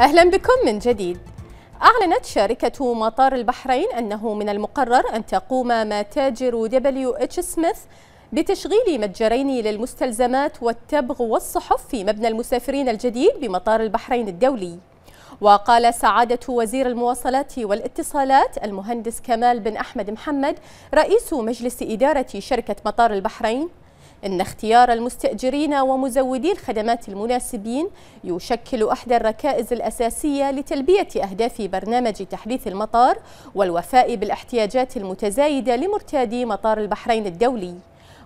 أهلا بكم من جديد. أعلنت شركة مطار البحرين أنه من المقرر أن تقوم متاجر دبليو اتش سميث بتشغيل متجرين للمستلزمات والتبغ والصحف في مبنى المسافرين الجديد بمطار البحرين الدولي. وقال سعادة وزير المواصلات والاتصالات المهندس كمال بن أحمد محمد رئيس مجلس إدارة شركة مطار البحرين إن اختيار المستأجرين ومزودي الخدمات المناسبين يشكل أحدى الركائز الأساسية لتلبية أهداف برنامج تحديث المطار والوفاء بالاحتياجات المتزايدة لمرتادي مطار البحرين الدولي.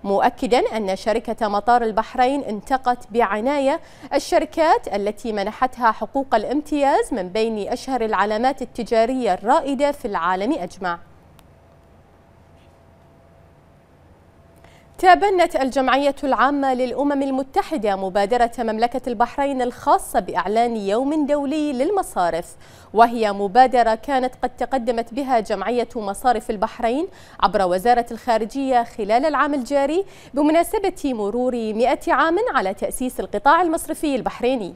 مؤكدا أن شركة مطار البحرين انتقت بعناية الشركات التي منحتها حقوق الامتياز من بين أشهر العلامات التجارية الرائدة في العالم أجمع. تبنت الجمعية العامة للأمم المتحدة مبادرة مملكة البحرين الخاصة بإعلان يوم دولي للمصارف وهي مبادرة كانت قد تقدمت بها جمعية مصارف البحرين عبر وزارة الخارجية خلال العام الجاري بمناسبة مرور 100 عام على تأسيس القطاع المصرفي البحريني.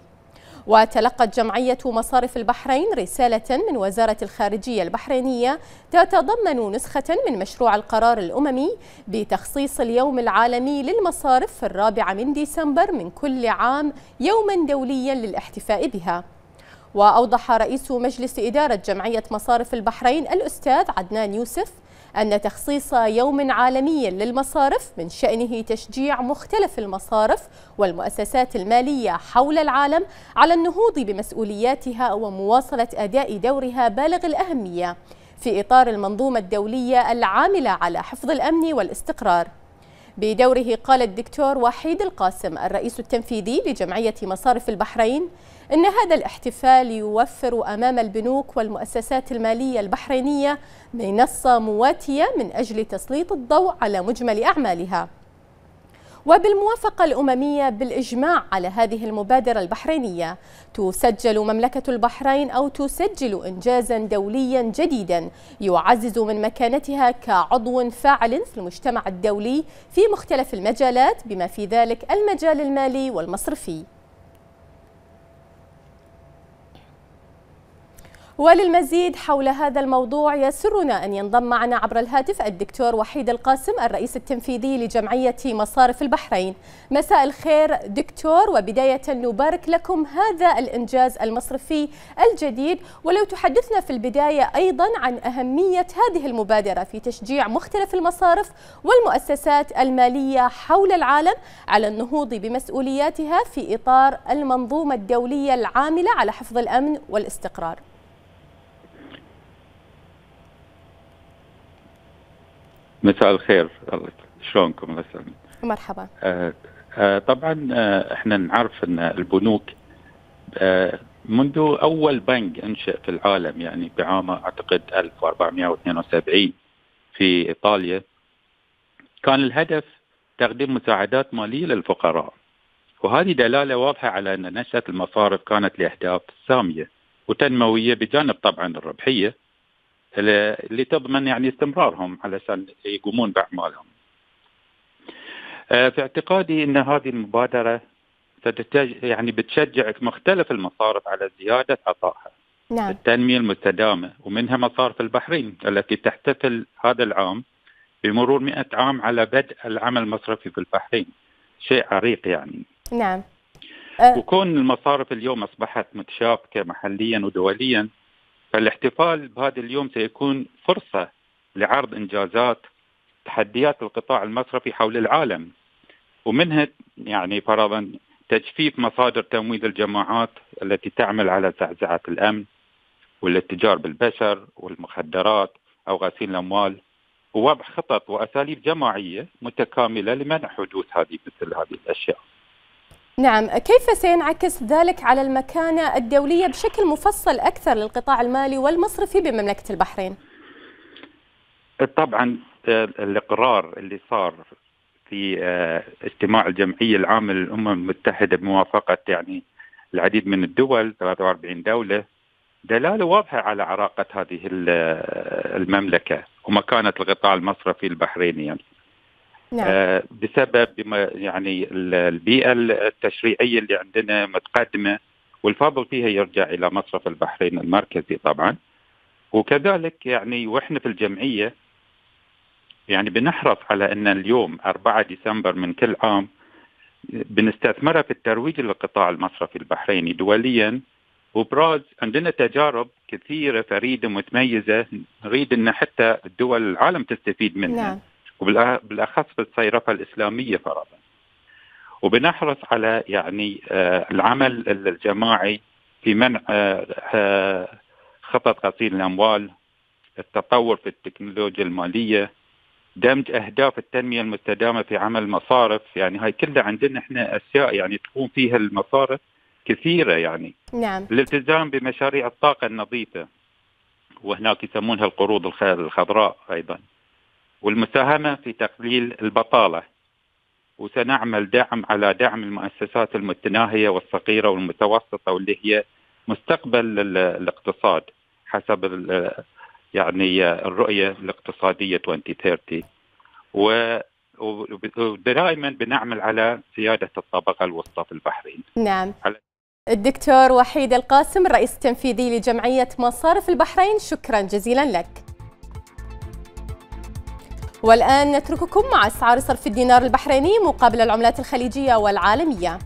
وتلقت جمعية مصارف البحرين رسالة من وزارة الخارجية البحرينية تتضمن نسخة من مشروع القرار الأممي بتخصيص اليوم العالمي للمصارف في الرابع من ديسمبر من كل عام يوما دوليا للاحتفاء بها. وأوضح رئيس مجلس إدارة جمعية مصارف البحرين الأستاذ عدنان يوسف أن تخصيص يوم عالمي للمصارف من شأنه تشجيع مختلف المصارف والمؤسسات المالية حول العالم على النهوض بمسؤولياتها ومواصلة أداء دورها بالغ الأهمية في إطار المنظومة الدولية العاملة على حفظ الأمن والاستقرار. بدوره قال الدكتور وحيد القاسم الرئيس التنفيذي لجمعية مصارف البحرين إن هذا الاحتفال يوفر أمام البنوك والمؤسسات المالية البحرينية منصة مواتية من أجل تسليط الضوء على مجمل أعمالها. وبالموافقة الأممية بالإجماع على هذه المبادرة البحرينية تسجل مملكة البحرين أو تسجل إنجازا دوليا جديدا يعزز من مكانتها كعضو فاعل في المجتمع الدولي في مختلف المجالات بما في ذلك المجال المالي والمصرفي. وللمزيد حول هذا الموضوع يسرنا أن ينضم معنا عبر الهاتف الدكتور وحيد القاسم الرئيس التنفيذي لجمعية مصارف البحرين. مساء الخير دكتور وبداية نبارك لكم هذا الإنجاز المصرفي الجديد. ولو تحدثنا في البداية أيضا عن أهمية هذه المبادرة في تشجيع مختلف المصارف والمؤسسات المالية حول العالم على النهوض بمسؤولياتها في إطار المنظومة الدولية العاملة على حفظ الأمن والاستقرار. مساء الخير. شلونكم؟ الله يسلمك مرحبا آه آه طبعا آه إحنا نعرف إن البنوك آه منذ أول بنك انشئ في العالم يعني بعام أعتقد 1472 في إيطاليا كان الهدف تقديم مساعدات مالية للفقراء. وهذه دلالة واضحة على إن نشأة المصارف كانت لأهداف سامية وتنموية بجانب طبعا الربحية. اللي تضمن يعني استمرارهم علشان يقومون بأعمالهم. في اعتقادي إن هذه المبادرة ستتج يعني بتشجع مختلف المصارف على زيادة عطائها. نعم. التنمية المستدامة ومنها مصارف البحرين التي تحتفل هذا العام بمرور 100 عام على بدء العمل المصرفي في البحرين. شيء عريق يعني. نعم. أه وكون المصارف اليوم أصبحت متشابكة محليا ودوليا فالاحتفال بهذا اليوم سيكون فرصة لعرض إنجازات تحديات القطاع المصرفي حول العالم. ومنها يعني فرضا تجفيف مصادر تمويل الجماعات التي تعمل على زعزعة الأمن والاتجار بالبشر والمخدرات أو غسيل الأموال ووضع خطط وأساليب جماعية متكاملة لمنع حدوث هذه مثل هذه الأشياء. نعم كيف سينعكس ذلك على المكانة الدولية بشكل مفصل أكثر للقطاع المالي والمصرفي بمملكة البحرين طبعا الإقرار اللي صار في اجتماع الجمعية العامة للأمم المتحدة بموافقة يعني العديد من الدول 43 دولة دلالة واضحة على عراقة هذه المملكة ومكانة القطاع المصرفي البحريني يعني. نعم. آه بسبب يعني البيئة التشريعية اللي عندنا متقدمة والفاضل فيها يرجع إلى مصرف البحرين المركزي طبعا وكذلك يعني وإحنا في الجمعية يعني بنحرص على أن اليوم 4 ديسمبر من كل عام بنستثمرها في الترويج للقطاع المصرفي البحريني دوليا وبراز عندنا تجارب كثيرة فريدة متميزة نريد أن حتى الدول العالم تستفيد منها نعم. وبالأخص في الصيرفة الإسلامية فرضا. وبنحرص على يعني آه، العمل الجماعي في منع آه، آه، خطط غسيل الأموال التطور في التكنولوجيا المالية دمج أهداف التنمية المستدامة في عمل المصارف. يعني هاي كلها عندنا إحنا أشياء يعني تقوم فيها المصارف كثيرة يعني. نعم. الالتزام بمشاريع الطاقة النظيفة وهناك يسمونها القروض الخضراء أيضا. والمساهمة في تقليل البطالة. وسنعمل دعم على دعم المؤسسات المتناهية والصغيرة والمتوسطة واللي هي مستقبل الاقتصاد حسب يعني الرؤية الاقتصادية 2030 ودائما بنعمل على زيادة الطبقة الوسطى في البحرين. نعم. الدكتور وحيد القاسم الرئيس التنفيذي لجمعية مصارف البحرين شكرا جزيلا لك. والآن نترككم مع أسعار صرف الدينار البحريني مقابل العملات الخليجية والعالمية.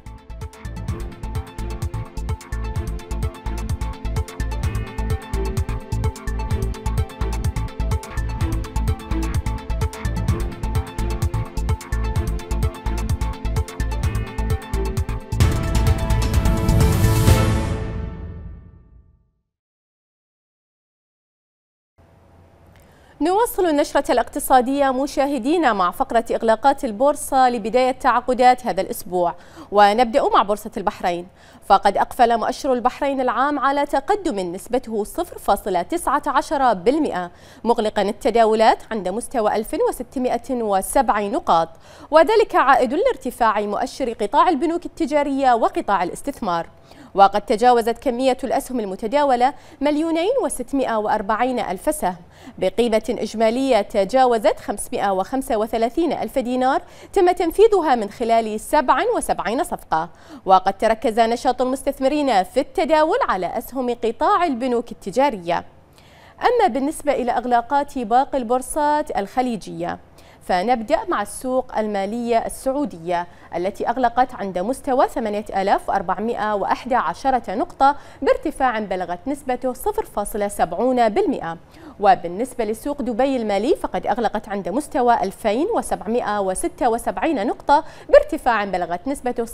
نواصل النشرة الاقتصادية مشاهدينا مع فقرة إغلاقات البورصة لبداية تعاقدات هذا الأسبوع ونبدأ مع بورصة البحرين. فقد أقفل مؤشر البحرين العام على تقدم نسبته 0.19% مغلقا التداولات عند مستوى 1607 نقاط. وذلك عائد لارتفاع مؤشر قطاع البنوك التجارية وقطاع الاستثمار. وقد تجاوزت كمية الأسهم المتداولة مليونين وستمائة وأربعين ألف سهم. بقيمة إجمالية تجاوزت 535 ألف دينار تم تنفيذها من خلال 77 صفقة. وقد تركز نشاط المستثمرين في التداول على أسهم قطاع البنوك التجارية. أما بالنسبة إلى أغلاقات باقي البورصات الخليجية فنبدأ مع السوق المالية السعودية التي أغلقت عند مستوى 8411 نقطة بارتفاع بلغت نسبته 0.70% وبالنسبة لسوق دبي المالي فقد أغلقت عند مستوى 2776 نقطة بارتفاع بلغت نسبته 0.42%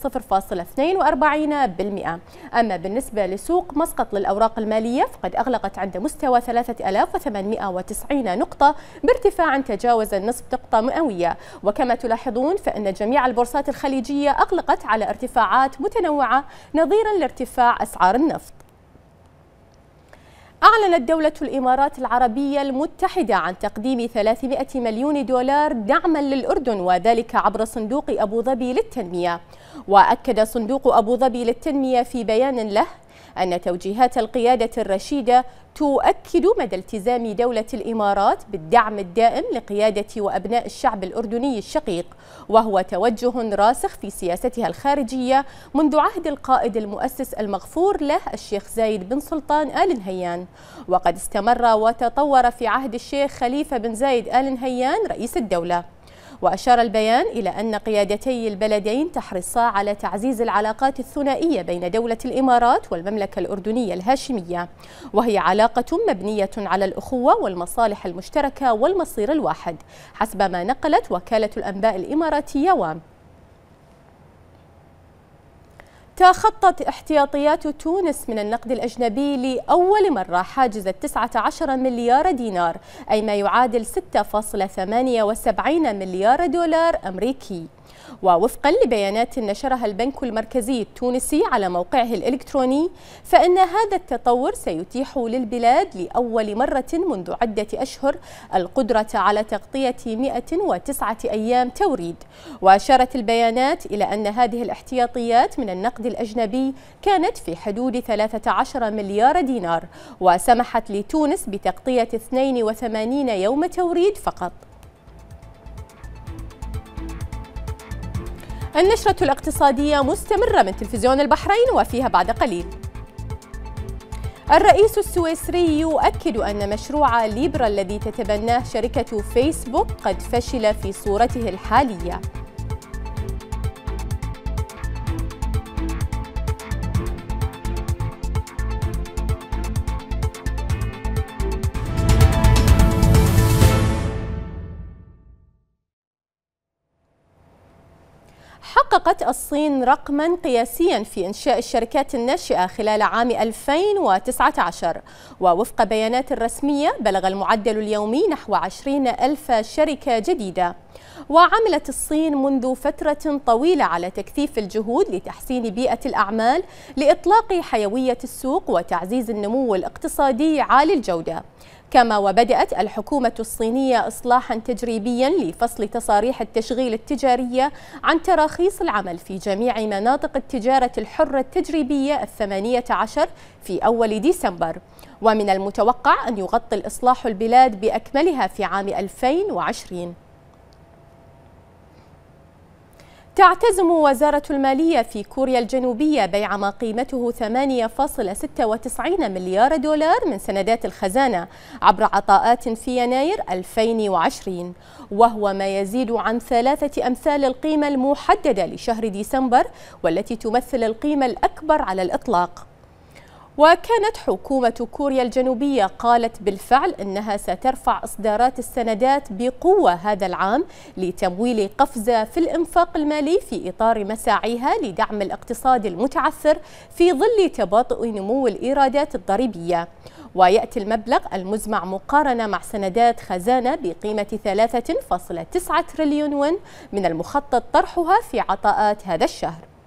أما بالنسبة لسوق مسقط للأوراق المالية فقد أغلقت عند مستوى 3890 نقطة بارتفاع تجاوز النصف نقطة مئوية. وكما تلاحظون فإن جميع البورصات الخليجية أغلقت على ارتفاعات متنوعة نظيرا لارتفاع أسعار النفط. أعلنت دولة الإمارات العربية المتحدة عن تقديم 300 مليون دولار دعما للأردن وذلك عبر صندوق أبو ظبي للتنمية. وأكد صندوق أبو ظبي للتنمية في بيان له أن توجيهات القيادة الرشيدة تؤكد مدى التزام دولة الإمارات بالدعم الدائم لقيادة وأبناء الشعب الأردني الشقيق وهو توجه راسخ في سياستها الخارجية منذ عهد القائد المؤسس المغفور له الشيخ زايد بن سلطان آل نهيان. وقد استمر وتطور في عهد الشيخ خليفة بن زايد آل نهيان رئيس الدولة. وأشار البيان إلى أن قيادتي البلدين تحرصا على تعزيز العلاقات الثنائية بين دولة الإمارات والمملكة الأردنية الهاشمية. وهي علاقة مبنية على الأخوة والمصالح المشتركة والمصير الواحد حسب ما نقلت وكالة الأنباء الإماراتية وام تخطت احتياطيات تونس من النقد الأجنبي لأول مرة حاجز 19 مليار دينار أي ما يعادل 6.78 مليار دولار أمريكي. ووفقا لبيانات نشرها البنك المركزي التونسي على موقعه الإلكتروني فإن هذا التطور سيتيح للبلاد لأول مرة منذ عدة أشهر القدرة على تغطية 109 أيام توريد. وأشارت البيانات إلى أن هذه الاحتياطيات من النقد الأجنبي كانت في حدود 13 مليار دينار وسمحت لتونس بتغطية 82 يوم توريد فقط. النشرة الاقتصادية مستمرة من تلفزيون البحرين وفيها بعد قليل. الرئيس السويسري يؤكد أن مشروع ليبرا الذي تتبناه شركة فيسبوك قد فشل في صورته الحالية. حققت الصين رقما قياسيا في إنشاء الشركات الناشئة خلال عام 2019 ووفق بيانات رسمية بلغ المعدل اليومي نحو 20 ألف شركة جديدة. وعملت الصين منذ فترة طويلة على تكثيف الجهود لتحسين بيئة الأعمال لإطلاق حيوية السوق وتعزيز النمو الاقتصادي عالي الجودة. كما وبدأت الحكومة الصينية إصلاحا تجريبيا لفصل تصاريح التشغيل التجارية عن تراخيص العمل في جميع مناطق التجارة الحرة التجريبية الثمانية عشر في أول ديسمبر. ومن المتوقع أن يغطي الإصلاح البلاد بأكملها في عام 2020 تعتزم وزارة المالية في كوريا الجنوبية بيع ما قيمته 8.96 مليار دولار من سندات الخزانة عبر عطاءات في يناير 2020 وهو ما يزيد عن ثلاثة أمثال القيمة المحددة لشهر ديسمبر والتي تمثل القيمة الأكبر على الإطلاق. وكانت حكومة كوريا الجنوبية قالت بالفعل أنها سترفع إصدارات السندات بقوة هذا العام لتمويل قفزة في الإنفاق المالي في إطار مساعيها لدعم الاقتصاد المتعثر في ظل تباطؤ نمو الإيرادات الضريبية. ويأتي المبلغ المزمع مقارنة مع سندات خزانة بقيمة 3.9 تريليون ون من المخطط طرحها في عطاءات هذا الشهر.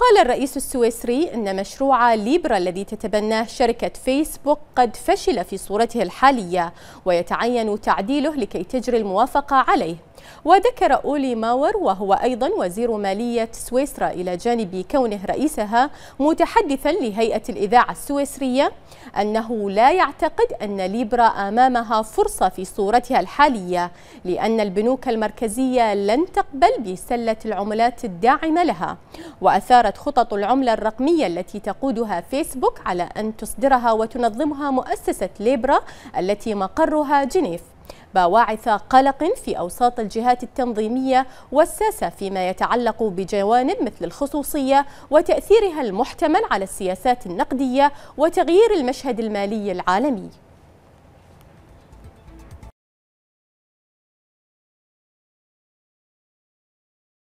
قال الرئيس السويسري أن مشروع ليبرا الذي تتبناه شركة فيسبوك قد فشل في صورته الحالية ويتعين تعديله لكي تجري الموافقة عليه. وذكر أولي ماور وهو أيضا وزير مالية سويسرا إلى جانب كونه رئيسها متحدثا لهيئة الإذاعة السويسرية أنه لا يعتقد أن ليبرا أمامها فرصة في صورتها الحالية لأن البنوك المركزية لن تقبل بسلة العملات الداعمة لها. وأثارت خطط العملة الرقمية التي تقودها فيسبوك على أن تصدرها وتنظمها مؤسسة ليبرا التي مقرها جنيف. بواعث قلق في أوساط الجهات التنظيمية والساسة فيما يتعلق بجوانب مثل الخصوصية وتأثيرها المحتمل على السياسات النقدية وتغيير المشهد المالي العالمي.